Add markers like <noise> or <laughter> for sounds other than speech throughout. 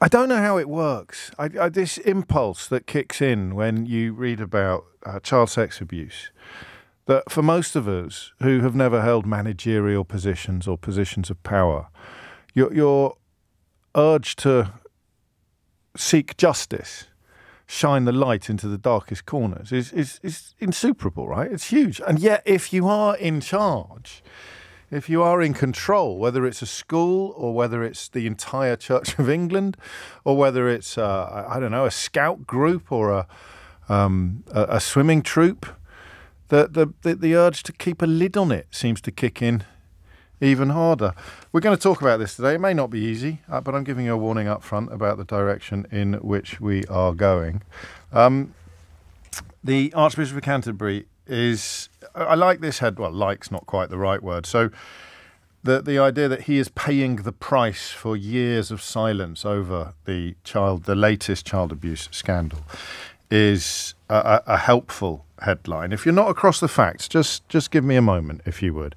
I don't know how it works. I, I, this impulse that kicks in when you read about uh, child sex abuse, that for most of us who have never held managerial positions or positions of power, your, your urge to seek justice, shine the light into the darkest corners, is, is, is insuperable, right? It's huge. And yet, if you are in charge, if you are in control, whether it's a school or whether it's the entire Church of England or whether it's, uh, I don't know, a scout group or a, um, a, a, swimming troop, the, the, the, the urge to keep a lid on it seems to kick in even harder. We're going to talk about this today. It may not be easy, uh, but I'm giving you a warning up front about the direction in which we are going. Um, the Archbishop of Canterbury is I like this head. Well, like's not quite the right word. So the the idea that he is paying the price for years of silence over the child, the latest child abuse scandal, is a, a helpful headline. If you're not across the facts, just just give me a moment, if you would.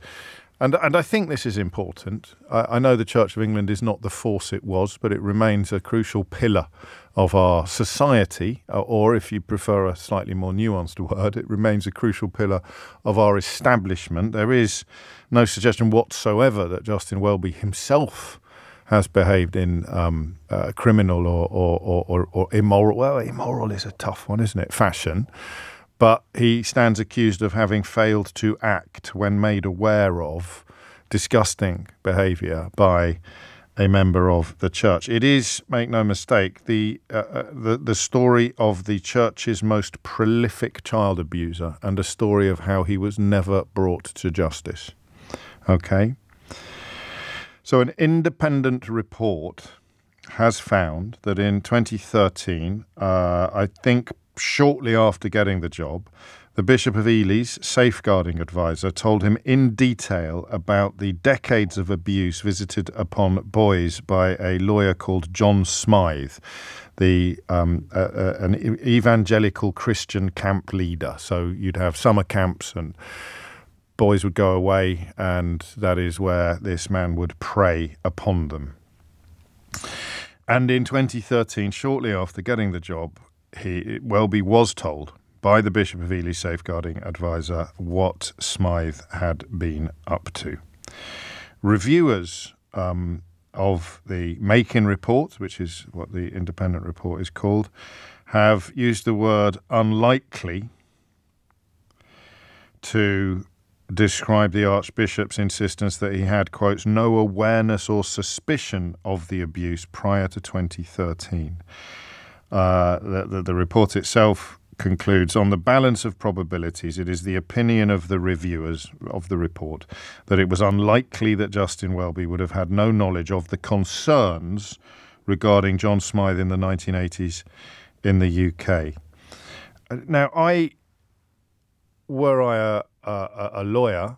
And, and I think this is important. I, I, know the Church of England is not the force it was, but it remains a crucial pillar of our society, uh, or if you prefer a slightly more nuanced <laughs> word, it remains a crucial pillar of our establishment. There is no suggestion whatsoever that Justin Welby himself has behaved in um, uh, criminal or, or, or, or immoral. Well, immoral is a tough one, isn't it? Fashion but he stands accused of having failed to act when made aware of disgusting behaviour by a member of the church. It is, make no mistake, the, uh, uh, the the story of the church's most prolific child abuser and a story of how he was never brought to justice. Okay. So, an independent report has found that in 2013, uh, I think shortly after getting the job, the Bishop of Ely's safeguarding advisor told him in detail about the decades of abuse visited upon boys by a lawyer called John Smyth, the um, an evangelical Christian camp leader. So you'd have summer camps and boys would go away, and that is where this man would prey upon them. And in 2013, shortly after getting the job, he Welby was told by the Bishop of Ely safeguarding advisor what Smyth had been up to. Reviewers um, of the Makin report, which is what the independent report is called, have used the word unlikely to describe the Archbishop's insistence that he had, quotes, no awareness or suspicion of the abuse prior to 2013. Uh, the, the, the report itself concludes on the balance of probabilities, it is the opinion of the reviewers of the report that it was unlikely that Justin Welby would have had no knowledge of the concerns regarding John Smyth in the 1980s in the UK. Now, I, were I a, a, a lawyer,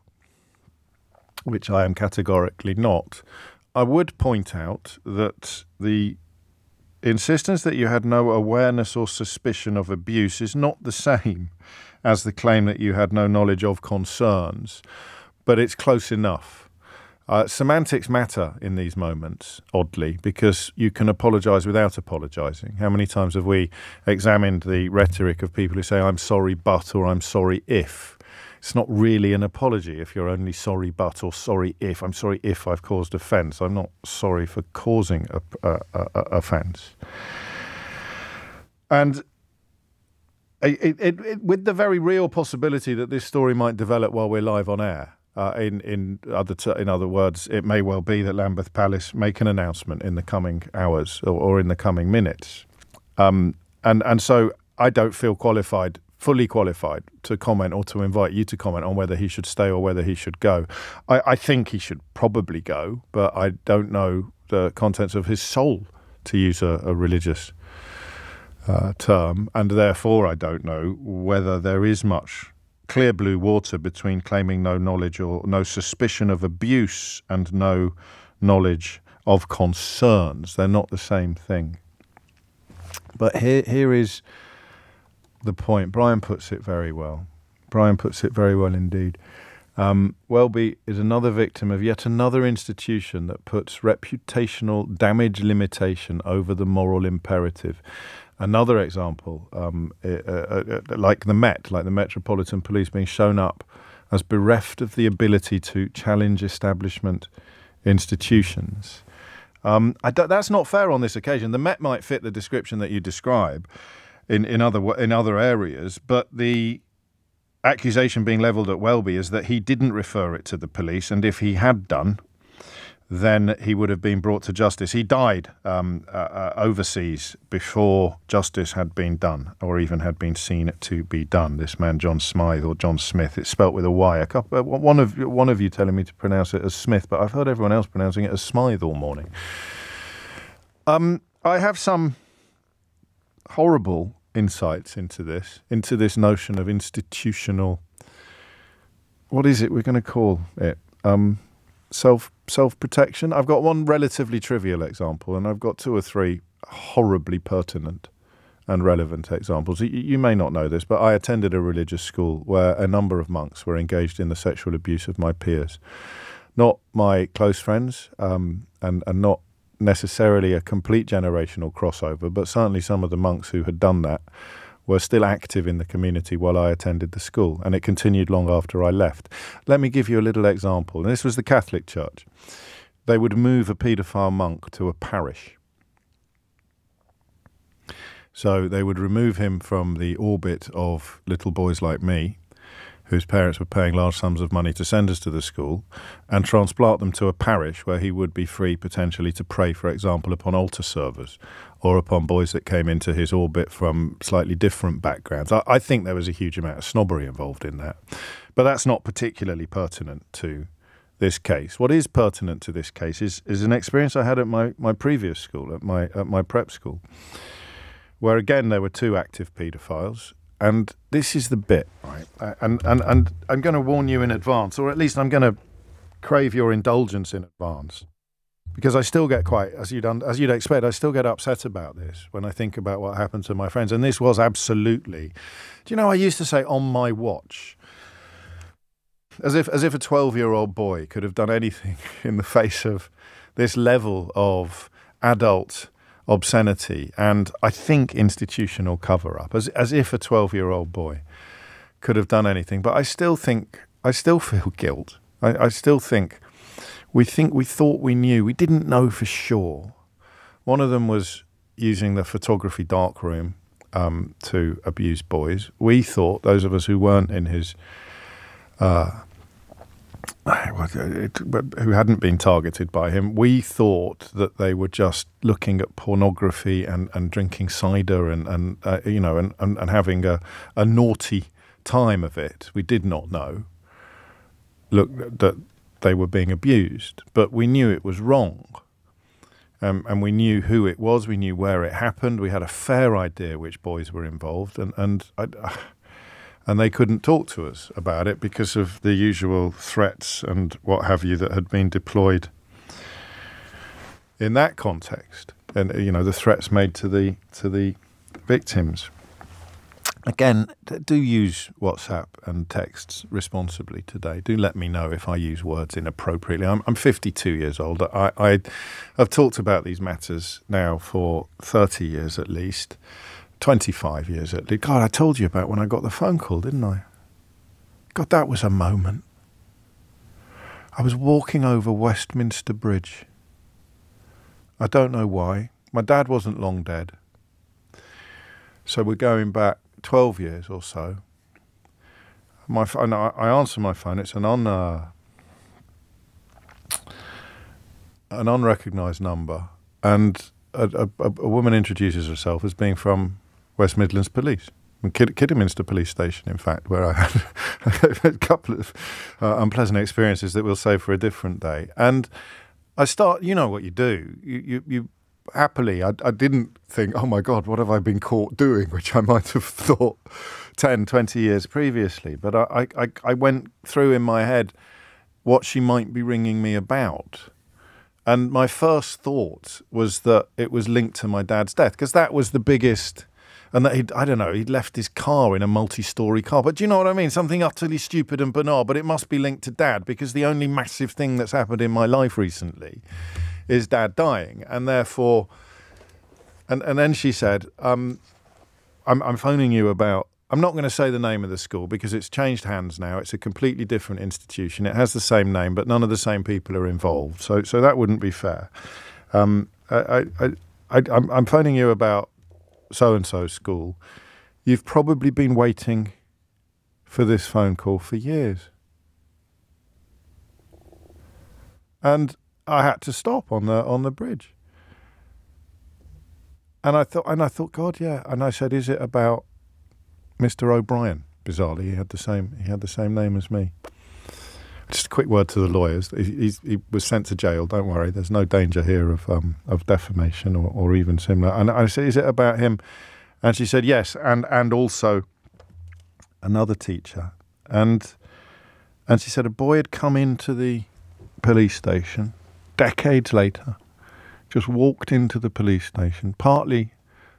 which I am categorically not, I would point out that the insistence that you had no awareness or suspicion of abuse is not the same as the claim that you had no knowledge of concerns, but it's close enough. Uh, semantics matter in these moments, oddly, because you can apologize without apologizing. How many times have we examined the rhetoric of people who say, I'm sorry, but, or I'm sorry if? It's not really an apology if you're only sorry but or sorry if. I'm sorry if I've caused offence. I'm not sorry for causing a, a, a, offence. And it, it, it, with the very real possibility that this story might develop while we're live on air. Uh, in in other t- in other words, it may well be that Lambeth Palace make an announcement in the coming hours or, or in the coming minutes, um, and and so I don't feel qualified fully qualified to comment or to invite you to comment on whether he should stay or whether he should go. I, I think he should probably go, but I don't know the contents of his soul, to use a, a religious uh, term, and therefore I don't know whether there is much clear blue water between claiming no knowledge or no suspicion of abuse and no knowledge of concerns. They're not the same thing. But here, here is the point. Brian puts it very well. Brian puts it very well indeed. Um, Welby is another victim of yet another institution that puts reputational damage limitation over the moral imperative. Another example, um, uh, uh, uh, like the Met, like the Metropolitan Police being shown up as bereft of the ability to challenge establishment institutions. Um, that's not fair on this occasion. The Met might fit the description that you describe in, in other in other areas, but the accusation being levelled at Welby is that he didn't refer it to the police, and if he had done, then he would have been brought to justice. He died um, uh, uh, overseas before justice had been done, or even had been seen to be done. This man, John Smythe or John Smith, it's spelt with a Y. A couple, uh, one of one of you telling me to pronounce it as Smith, but I've heard everyone else pronouncing it as Smythe all morning. Um, I have some horrible insights into this, into this notion of institutional. What is it we're going to call it? Um, self self protection. I've got one relatively trivial example, and I've got two or three horribly pertinent and relevant examples. You, you, may not know this, but I attended a religious school where a number of monks were engaged in the sexual abuse of my peers, not my close friends, um, and and not necessarily a complete generational crossover, but certainly some of the monks who had done that were still active in the community while I attended the school, and it continued long after I left. Let me give you a little example. And this was the Catholic Church. They would move a paedophile monk to a parish. So they would remove him from the orbit of little boys like me, whose parents were paying large sums of money to send us to the school, and transplant them to a parish where he would be free potentially to prey, for example, upon altar servers or upon boys that came into his orbit from slightly different backgrounds. I, I think there was a huge amount of snobbery involved in that, but that's not particularly pertinent to this case. What is pertinent to this case is, is an experience I had at my, my previous school, at my, at my prep school, where again there were two active paedophiles and this is the bit, right? And and and I'm going to warn you in advance, or at least I'm going to crave your indulgence in advance, because I still get quite, as you'd as you'd expect, I still get upset about this when I think about what happened to my friends. And this was absolutely, do you know? I used to say on my watch, as if as if a 12 year old boy could have done anything <laughs> in the face of this level of adult obscenity and I think institutional cover up, as, as if a 12 year old boy could have done anything. But I still think, I still feel <laughs> guilt. I, I still think we think we thought we knew, we didn't know for sure. One of them was using the photography darkroom um, to abuse boys. We thought, those of us who weren't in his uh, who hadn't been targeted by him, we thought that they were just looking at pornography and, and drinking cider and, and uh, you know and, and, and having a, a naughty time of it. We did not know look that they were being abused, but we knew it was wrong. Um, and we knew who it was, we knew where it happened, we had a fair idea which boys were involved, and and I, and they couldn't talk to us about it because of the usual threats and what have you that had been deployed in that context, and you know the threats made to the to the victims. Again, do use WhatsApp and texts responsibly today. Do let me know if I use words inappropriately. I'm, I'm 52 years old. I, I, I've talked about these matters now for 30 years at least. 25 years at least. God, I told you about when I got the phone call, didn't I? God, that was a moment. I was walking over Westminster Bridge. I don't know why. My dad wasn't long dead. So we're going back 12 years or so. My phone, I answer my phone. It's an un, uh, an unrecognised number, and a, a, a, woman introduces herself as being from West Midlands Police. Kid- Kidderminster Police Station, in fact, where I had <laughs> a couple of uh, unpleasant experiences that we'll save for a different day. And I start, you know what you do. You, you, you happily, I, I didn't think, oh my God, what have I been caught doing, <laughs> which I might have thought 10, 20 years previously. But I, I, I went through in my head what she might be ringing me about. And my first thought was that it was linked to my dad's death, because that was the biggest and that he'd, I don't know, he'd left his car in a multi story car. But do you know what I mean? Something utterly stupid and banal, but it must be linked to dad because the only massive thing that's happened in my life recently is dad dying. And therefore, and, and then she said, um, I'm, I'm phoning you about. I'm not going to say the name of the school because it's changed hands now. It's a completely different institution. It has the same name, but none of the same people are involved. So, so that wouldn't be fair. Um, I, I, I, I'm, I'm phoning you about so and so school, you've probably been waiting for this phone call for years. And I had to stop on the on the bridge. And I thought and I thought, God, yeah. And I said, Is it about Mr. O'Brien? Bizarrely, he had the same he had the same name as me. Just a quick word to the lawyers. He, he, was sent to jail. Don't worry. There's no danger here of um, of defamation or, or even similar. And I said, "Is it about him?" And she said, "Yes." And and also another teacher. And and she said a boy had come into the police station decades later, just walked into the police station, partly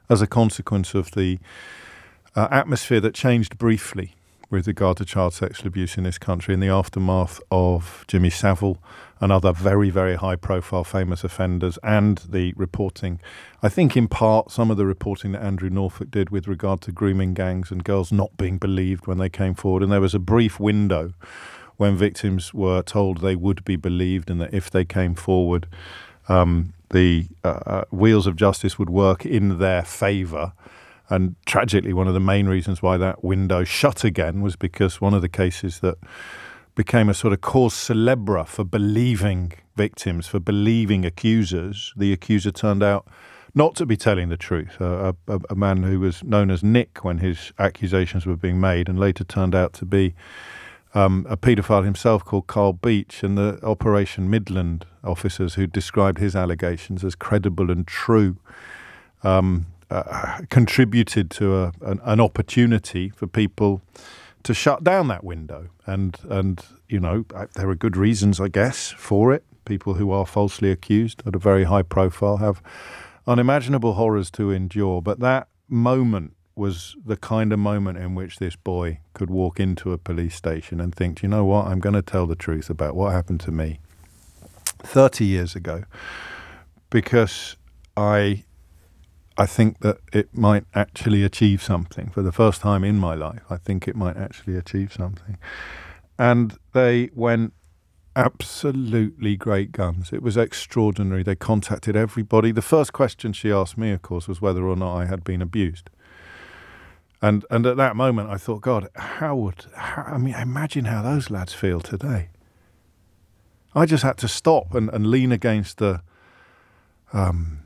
as a consequence of the uh, atmosphere that changed briefly with regard to child sexual abuse in this country in the aftermath of Jimmy Savile and other very, very high profile famous offenders, and the reporting, I think in part some of the reporting that Andrew Norfolk did with regard to grooming gangs and girls not being believed when they came forward. And there was a brief window when victims were told they would be believed and that if they came forward, um, the uh, uh wheels of justice would work in their favour. And tragically, one of the main reasons why that window shut again was because one of the cases that became a sort of cause célèbre for believing victims, for believing accusers, the accuser turned out not to be telling the truth. a, a, a, man who was known as Nick when his accusations were being made, and later turned out to be um, a paedophile himself called Carl Beech and the Operation Midland officers who described his allegations as credible and true. Um, uh, contributed to a, an, an, opportunity for people to shut down that window. And and you know there are good reasons, I guess, for it. People who are falsely accused at a very high profile have unimaginable horrors to endure. But that moment was the kind of moment in which this boy could walk into a police station and think, you know what, I'm going to tell the truth about what happened to me 30 years ago because I I think that it might actually achieve something for the first time in my life. I think it might actually achieve something. And they went absolutely great guns. It was extraordinary. They contacted everybody. The first question she asked me, of course, was whether or not I had been abused. And and at that moment, I thought, God, how would how, I mean? Imagine how those lads feel today. I just had to stop and, and lean against the um,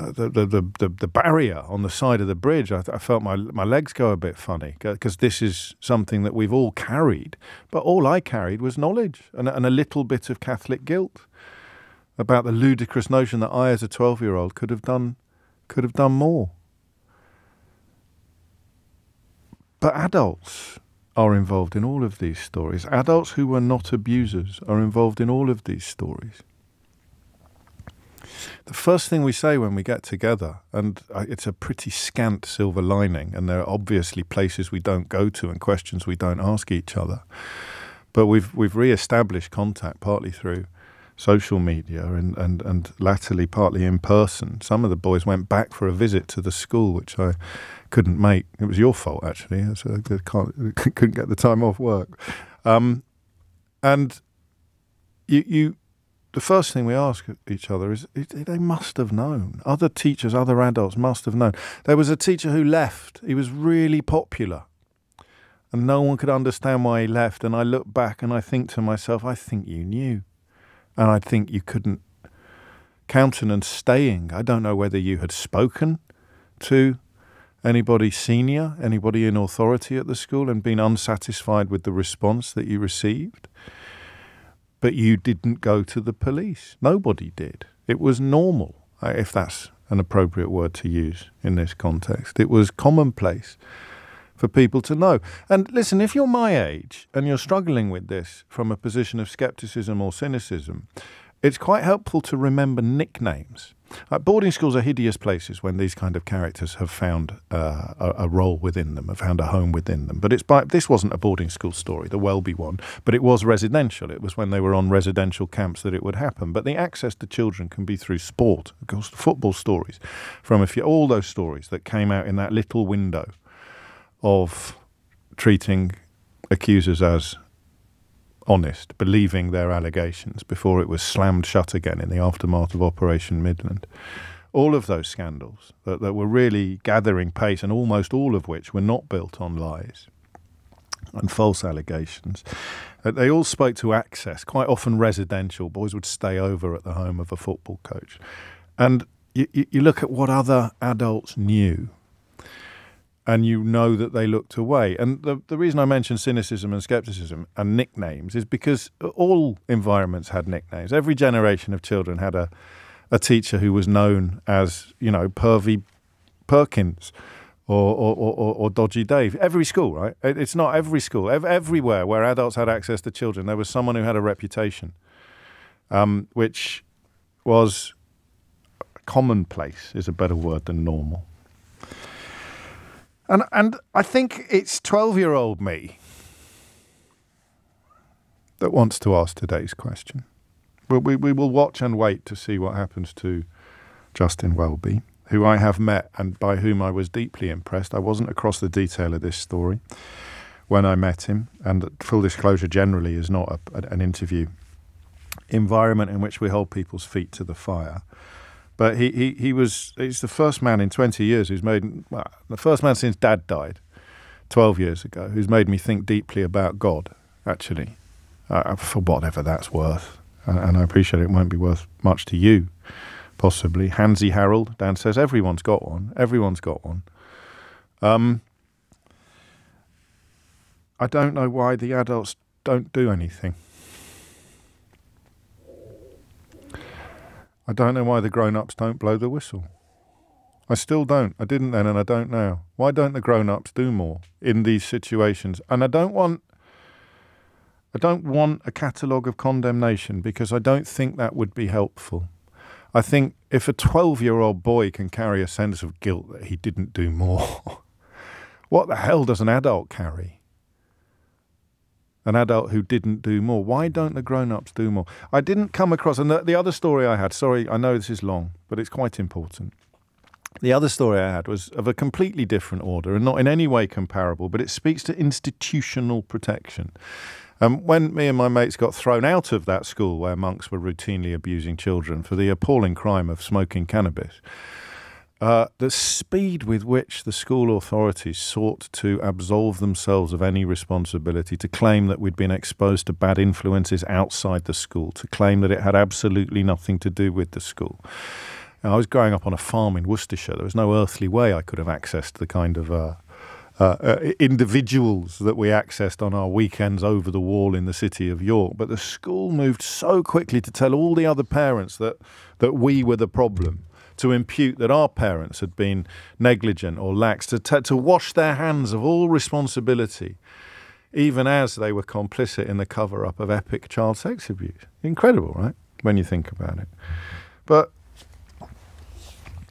uh, the, the, the, the, barrier on the side of the bridge, I, I felt my, my legs go a bit funny because this is something that we've all carried. But all I carried was knowledge and, and a little bit of Catholic guilt about the ludicrous notion that I, as a 12 year old, could have done, could have done more. But adults are involved in all of these stories. Adults who were not abusers are involved in all of these stories the first thing we say when we get together, and it's a pretty scant silver lining, and there are obviously places we don't go to and questions we don't ask each other. But we've we've re-established contact partly through social media and, and, and latterly partly in person. Some of the boys went back for a visit to the school, which I couldn't make. It was your fault actually. I <laughs> couldn't get the time off work. Um, and you you the first thing we ask each other is they must have known. Other teachers, other adults must have known. There was a teacher who left. He was really popular. And no one could understand why he left. And I look back and I think to myself, I think you knew. And I think you couldn't countenance staying. I don't know whether you had spoken to anybody senior, anybody in authority at the school, and been unsatisfied with the response that you received but you didn't go to the police. Nobody did. It was normal, uh, if that's an appropriate word to use in this context. It was commonplace for people to know. And listen, if you're my age and you're struggling with this from a position of skepticism or cynicism, it's quite helpful to remember nicknames. Like boarding schools are hideous places when these kind of characters have found uh, a, a, role within them, have found a home within them. But it's by, this wasn't a boarding school story, the Welby one, but it was residential. It was when they were on residential camps that it would happen. But the access to children can be through sport, of course, football stories, from few, all those stories that came out in that little window of treating accusers as honest, believing their allegations before it was slammed shut again in the aftermath of Operation Midland. All of those scandals that, that were really gathering pace, and almost all of which were not built on lies and false allegations. Uh, they all spoke to access, quite often residential. Boys would stay over at the home of a football coach. And you, you look at what other adults knew and you know that they looked away. And the, the reason I mention cynicism and skepticism and nicknames is because all environments had nicknames. Every generation of children had a, a teacher who was known as, you know, Pervy Perkins or, or, or, or Dodgy Dave. Every school, right? It's not every school. Everywhere where adults had access to children, there was someone who had a reputation, um, which was commonplace, is a better word than normal. And and I think it's twelve year old me that wants to ask today's question. We, we, we will watch and wait to see what happens to Justin Welby, who I have met and by whom I was deeply impressed. I wasn't across the detail of this story when I met him, and full disclosure generally is not a, an interview environment in which we hold people's feet to the fire. But he, he, he was he's the first man in 20 years who's made well, the first man since Dad died 12 years ago who's made me think deeply about God. Actually, uh, for whatever that's worth, uh, and I appreciate it won't be worth much to you, possibly. Hansy Harold, Dan says everyone's got one. Everyone's got one. Um, I don't know why the adults don't do anything. I don't know why the grown ups don't blow the whistle. I still don't. I didn't then and I don't now. Why don't the grown ups do more in these situations? And I don't want I don't want a catalogue of condemnation because I don't think that would be helpful. I think if a 12 year old boy can carry a sense of guilt that he didn't do more, <laughs> what the hell does an adult carry? An adult who didn't do more. Why don't the grown ups do more? I didn't come across, and the, the, other story I had, sorry, I know this is long, but it's quite important. The other story I had was of a completely different order and not in any way comparable, but it speaks to institutional protection. Um, when me and my mates got thrown out of that school where monks were routinely abusing children for the appalling crime of smoking cannabis, uh, the speed with which the school authorities sought to absolve themselves of any responsibility, to claim that we'd been exposed to bad influences outside the school, to claim that it had absolutely nothing to do with the school. Now, I was growing up on a farm in Worcestershire. There was no earthly way I could have accessed the kind of uh, uh, uh, individuals that we accessed on our weekends over the wall in the city of York. But the school moved so quickly to tell all the other parents that, that we were the problem to impute that our parents had been negligent or lax, to, t- to wash their hands of all responsibility, even as they were complicit in the cover up of epic child sex abuse. Incredible, right? When you think about it. But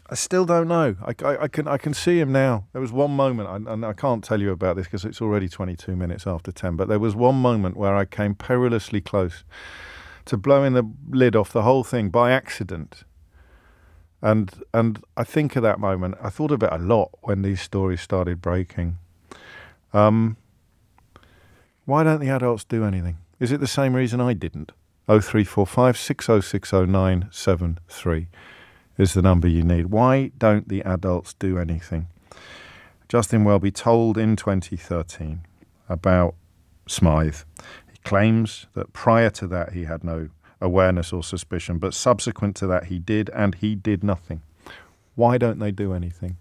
I still don't know. I, I, I, can I can see him now. There was one moment, and I can't tell you about this because it's already 22 minutes after 10, but there was one moment where I came perilously close to blowing the lid off the whole thing by accident and and I think at that moment. I thought of it a lot when these stories started breaking. Um, why don't the adults do anything? Is it the same reason I didn't? 0345 6060973 is the number you need. Why don't the adults do anything? Justin Welby told in 2013 about Smyth. He claims that prior to that he had no awareness or suspicion. But subsequent to that, he did, and he did nothing. Why don't they do anything?